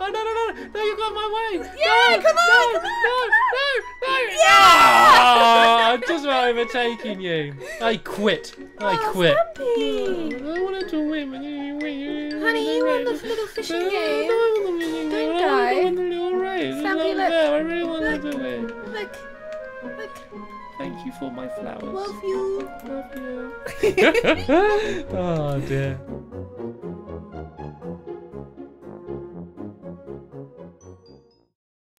Oh no no no no! You got my way! Yeah, no, come on, no, come no, no, no! Yeah! Ah, just about overtaking you. I quit. I Oh, quit. Stampy. I wanted to win. Honey, you won the little fishing No, game. I won the fishing game. Don't I won the little race. Stampy, look. I really wanted to win. Look, look, Thank you for my flowers. love you. Love you. oh dear.